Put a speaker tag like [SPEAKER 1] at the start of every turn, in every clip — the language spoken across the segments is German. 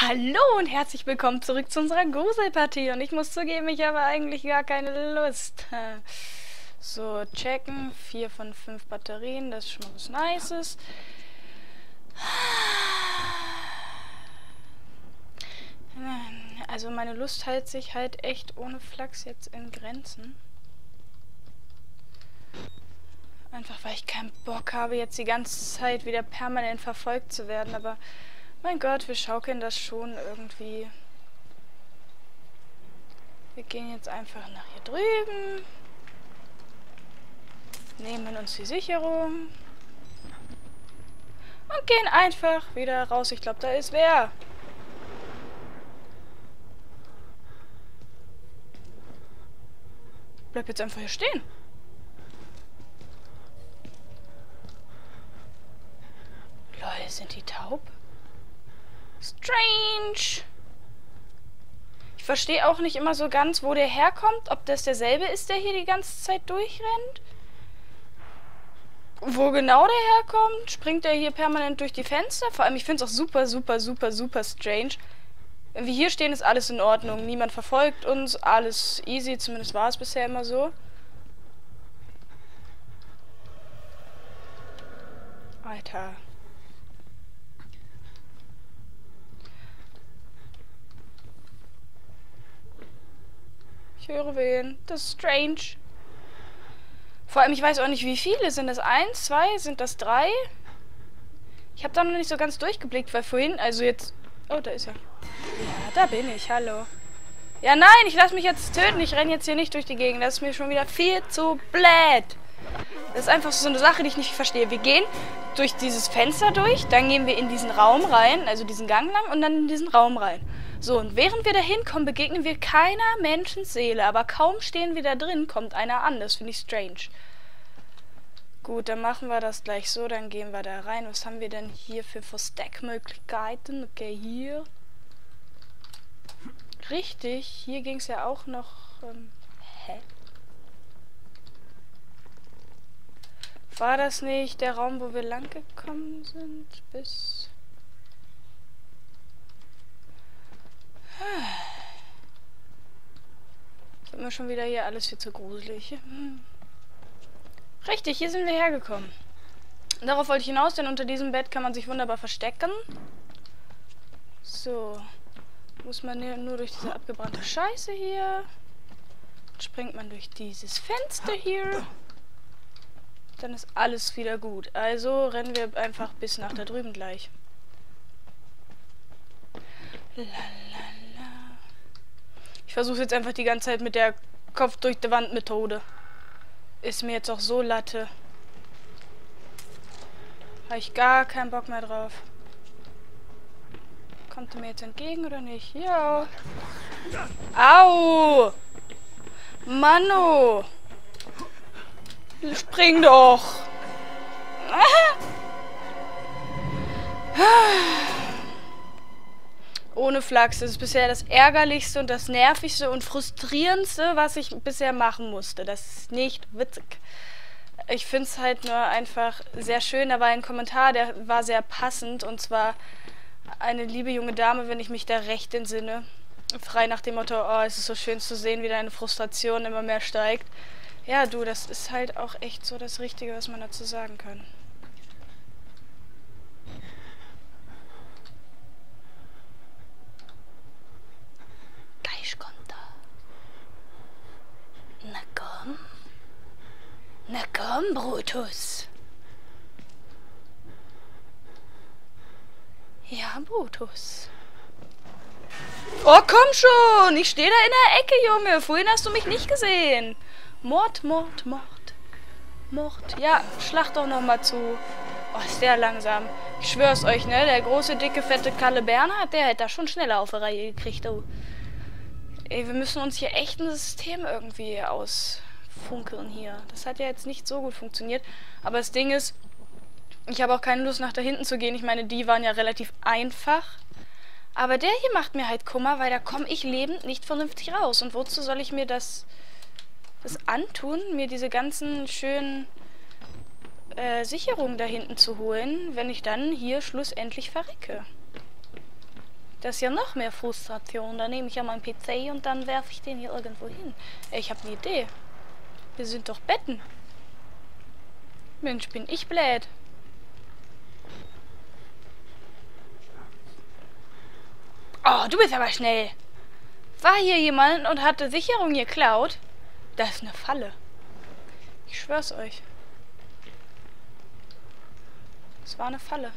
[SPEAKER 1] Hallo und herzlich willkommen zurück zu unserer Gruselpartie. Und ich muss zugeben, ich habe eigentlich gar keine Lust. So, checken. 4 von 5 Batterien, das ist schon was Nices. Also meine Lust hält sich halt echt ohne Flachs jetzt in Grenzen. Einfach weil ich keinen Bock habe, jetzt die ganze Zeit wieder permanent verfolgt zu werden. Aber mein Gott, wir schaukeln das schon irgendwie. Wir gehen jetzt einfach nach hier drüben. Nehmen uns die Sicherung. Und gehen einfach wieder raus. Ich glaube, da ist wer. Bleib jetzt einfach hier stehen. Lol, sind die taub? Strange. Ich verstehe auch nicht immer so ganz, wo der herkommt. Ob das derselbe ist, der hier die ganze Zeit durchrennt. Wo genau der herkommt? Springt er hier permanent durch die Fenster? Vor allem, ich finde es auch super, super, super, super strange. Wenn wir hier stehen, ist alles in Ordnung. Niemand verfolgt uns, alles easy. Zumindest war es bisher immer so. Alter. Höre wen. Das ist strange. Vor allem, ich weiß auch nicht, wie viele. Sind das eins, zwei? Sind das drei? Ich habe da noch nicht so ganz durchgeblickt, weil vorhin, also jetzt... Oh, da ist er. Ja, da bin ich. Hallo. Ja, nein, ich lasse mich jetzt töten. Ich renne jetzt hier nicht durch die Gegend. Das ist mir schon wieder viel zu blöd. Das ist einfach so eine Sache, die ich nicht verstehe. Wir gehen durch dieses Fenster durch, dann gehen wir in diesen Raum rein, also diesen Gang lang, und dann in diesen Raum rein. So, und während wir da hinkommen, begegnen wir keiner Menschenseele. Aber kaum stehen wir da drin, kommt einer an. Das finde ich strange. Gut, dann machen wir das gleich so. Dann gehen wir da rein. Was haben wir denn hier für Versteckmöglichkeiten? Okay, hier. Richtig, hier ging es ja auch noch... Ähm, hä? War das nicht der Raum, wo wir lang gekommen sind? Bis... Habe mir schon wieder hier alles viel zu gruselig. Richtig, hier sind wir hergekommen. Darauf wollte ich hinaus, denn unter diesem Bett kann man sich wunderbar verstecken. So. Muss man nur durch diese abgebrannte Scheiße hier. Springt man durch dieses Fenster hier. Dann ist alles wieder gut. Also rennen wir einfach bis nach da drüben gleich. Lalala. Ich versuche jetzt einfach die ganze Zeit mit der Kopf durch die Wand Methode. Ist mir jetzt auch so Latte. Habe ich gar keinen Bock mehr drauf. Kommt er mir jetzt entgegen oder nicht? Ja. Au! Mano! Spring doch! Ohne Flachs. Das ist bisher das ärgerlichste und das nervigste und frustrierendste, was ich bisher machen musste. Das ist nicht witzig. Ich finde es halt nur einfach sehr schön. Da war ein Kommentar, der war sehr passend und zwar eine liebe junge Dame, wenn ich mich da recht entsinne. Frei nach dem Motto, oh, es ist so schön zu sehen, wie deine Frustration immer mehr steigt. Ja, du, das ist halt auch echt so das Richtige, was man dazu sagen kann. Gleich kommt er. Na komm. Komm, Brutus. Ja, Brutus. Oh, komm schon! Ich stehe da in der Ecke, Junge. Vorhin hast du mich nicht gesehen. Mord, Mord, Mord. Mord. Ja, schlag doch noch mal zu. Oh, ist der langsam. Ich schwör's euch, ne? Der große, dicke, fette Kalle Bernhard, der hätte da schon schneller auf die Reihe gekriegt, oh. Ey, wir müssen uns hier echt ein System irgendwie ausfunkeln hier. Das hat ja jetzt nicht so gut funktioniert. Aber das Ding ist, ich habe auch keine Lust, nach da hinten zu gehen. Ich meine, die waren ja relativ einfach. Aber der hier macht mir halt Kummer, weil da komme ich lebend nicht vernünftig raus. Und wozu soll ich mir das, das antun, mir diese ganzen schönen äh, Sicherungen da hinten zu holen, wenn ich dann hier schlussendlich verrecke? Das ist ja noch mehr Frustration. Da nehme ich ja meinen PC und dann werfe ich den hier irgendwo hin. Ich habe eine Idee. Wir sind doch Betten. Mensch, bin ich blöd. Oh, du bist aber schnell. War hier jemand und hatte Sicherung geklaut? Das ist eine Falle. Ich schwör's euch. Es war eine Falle.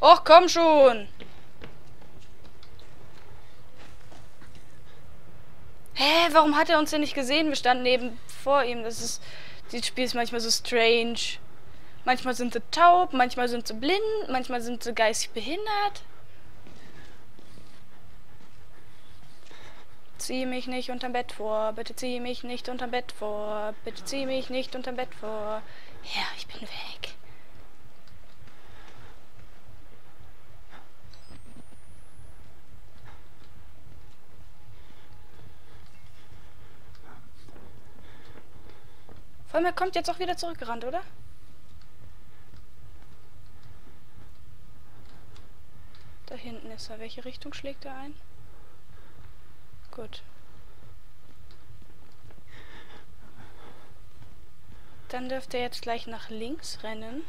[SPEAKER 1] Och, komm schon! Hä, warum hat er uns denn nicht gesehen? Wir standen neben vor ihm. Das ist. Dieses Spiel ist manchmal so strange. Manchmal sind sie taub, manchmal sind sie blind, manchmal sind sie geistig behindert. Zieh mich nicht unterm Bett vor, bitte zieh mich nicht unterm Bett vor, bitte zieh mich nicht unterm Bett vor. Ja, ich bin weg. Vor allem, er kommt jetzt auch wieder zurückgerannt, oder? Da hinten ist er. Welche Richtung schlägt er ein? Gut. Dann dürfte er jetzt gleich nach links rennen.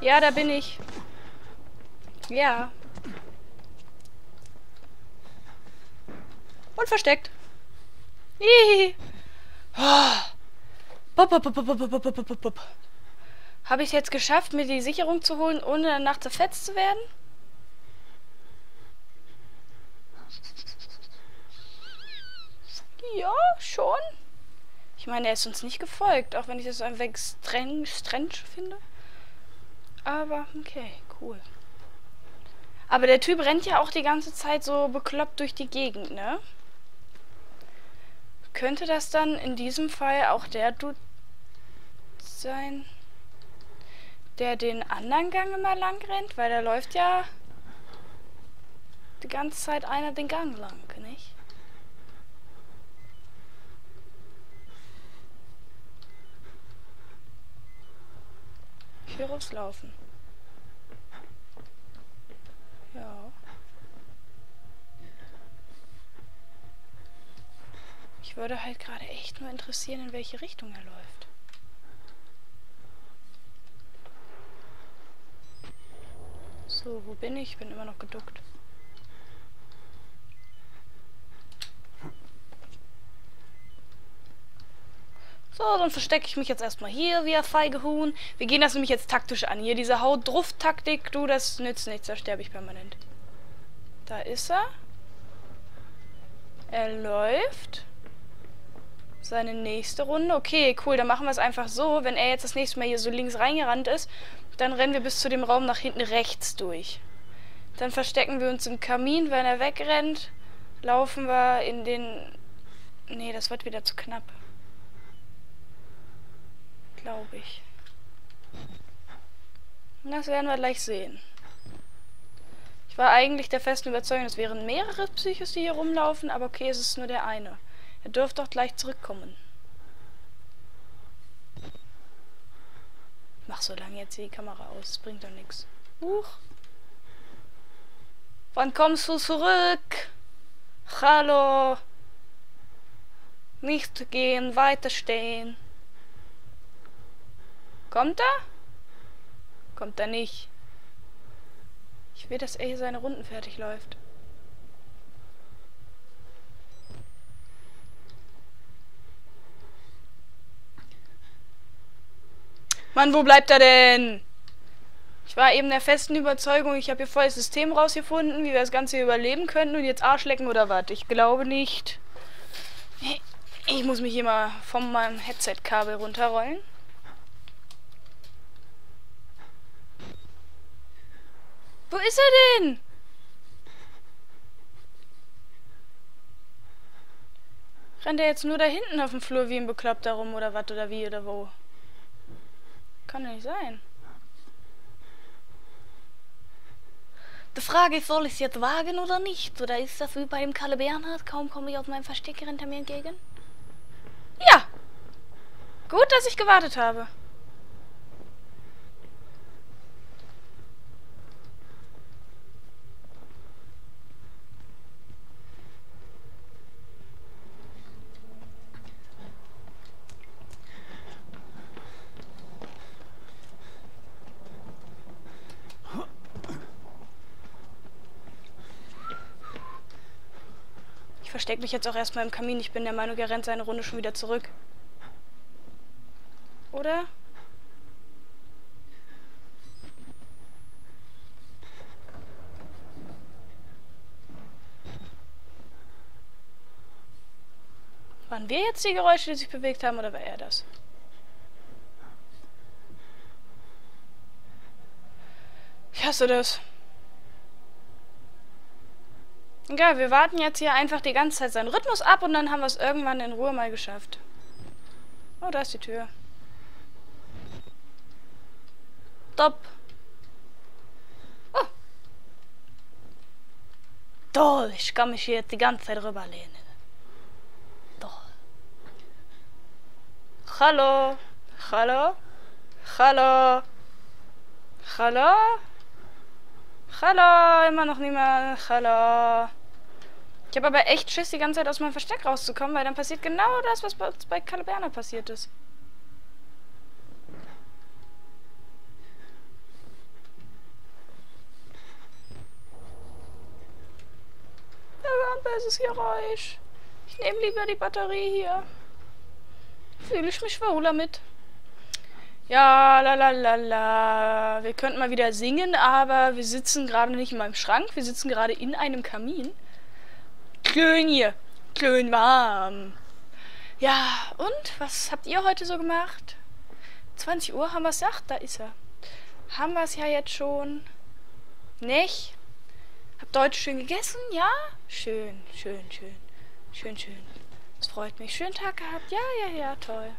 [SPEAKER 1] Ja, da bin ich. Ja. Und versteckt. Hihi. Habe ich es jetzt geschafft, mir die Sicherung zu holen, ohne danach zerfetzt zu werden? Ja, schon. Ich meine, er ist uns nicht gefolgt, auch wenn ich das einfach strange, strange finde. Aber, okay, cool. Aber der Typ rennt ja auch die ganze Zeit so bekloppt durch die Gegend, ne? Könnte das dann in diesem Fall auch der Dude sein, der den anderen Gang immer lang rennt? Weil da läuft ja die ganze Zeit einer den Gang lang, nicht? Ich höre es laufen. Ja. Ich würde halt gerade echt nur interessieren, in welche Richtung er läuft. So, wo bin ich? Bin immer noch geduckt. So, dann verstecke ich mich jetzt erstmal hier wie ein feige Huhn. Wir gehen das nämlich jetzt taktisch an. Hier diese Haut-Druff-Taktik, du, das nützt nichts, da sterbe ich permanent. Da ist er. Er läuft seine nächste Runde. Okay, cool, dann machen wir es einfach so. Wenn er jetzt das nächste Mal hier so links reingerannt ist, dann rennen wir bis zu dem Raum nach hinten rechts durch. Dann verstecken wir uns im Kamin. Wenn er wegrennt, laufen wir in den... Nee, das wird wieder zu knapp. Glaube ich. Das werden wir gleich sehen. Ich war eigentlich der festen Überzeugung, es wären mehrere Psychos, die hier rumlaufen, aber okay, es ist nur der eine. Er dürfte doch gleich zurückkommen. Mach so lange jetzt die Kamera aus, das bringt doch nichts. Huch. Wann kommst du zurück? Hallo. Nicht gehen, weiter stehen. Kommt er? Kommt er nicht. Ich will, dass er hier seine Runden fertig läuft. Mann, wo bleibt er denn? Ich war eben der festen Überzeugung, ich habe hier voll das System rausgefunden, wie wir das Ganze überleben könnten und jetzt Arschlecken oder was? Ich glaube nicht. Ich muss mich hier mal von meinem Headset-Kabel runterrollen. Wo ist er denn? Rennt er jetzt nur da hinten auf dem Flur wie ein Bekloppter rum oder was oder wie oder wo? Kann ja nicht sein. Die Frage ist, soll ich es jetzt wagen oder nicht? Oder ist das wie bei dem Kalle Bernhard? Kaum komme ich aus meinem Versteck, rennt er mir entgegen. Ja! Gut, dass ich gewartet habe. Ich verstecke mich jetzt auch erstmal im Kamin. Ich bin der Meinung, er rennt seine Runde schon wieder zurück. Oder? Waren wir jetzt die Geräusche, die sich bewegt haben, oder war er das? Ich hasse das. Egal, wir warten jetzt hier einfach die ganze Zeit seinen Rhythmus ab und dann haben wir es irgendwann in Ruhe mal geschafft. Oh, da ist die Tür. Stopp. Oh. Toll, ich kann mich hier jetzt die ganze Zeit rüberlehnen. Toll. Hallo. Hallo. Hallo. Hallo. Hallo, immer noch niemand. Hallo. Ich habe aber echt Schiss, die ganze Zeit aus meinem Versteck rauszukommen, weil dann passiert genau das, was bei, bei Calaberna passiert ist. Da war ein böses Geräusch. Ich nehme lieber die Batterie hier. Fühle ich mich wohler mit. Ja, la la la la. Wir könnten mal wieder singen, aber wir sitzen gerade nicht in meinem Schrank. Wir sitzen gerade in einem Kamin. Schön hier. Schön warm. Ja, und? Was habt ihr heute so gemacht? 20 Uhr haben wir es. Ach, da ist er. Haben wir es ja jetzt schon. Nicht? Habt ihr heute schön gegessen? Ja? Schön, schön, schön. Schön, schön. Das freut mich. Schönen Tag gehabt. Ja, ja, ja, toll.